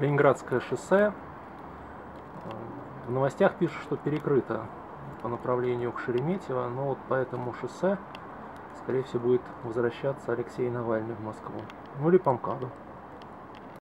Ленинградское шоссе. В новостях пишут, что перекрыто по направлению к Шереметьево, но вот по этому шоссе, скорее всего, будет возвращаться Алексей Навальный в Москву. Ну или по МКАДу.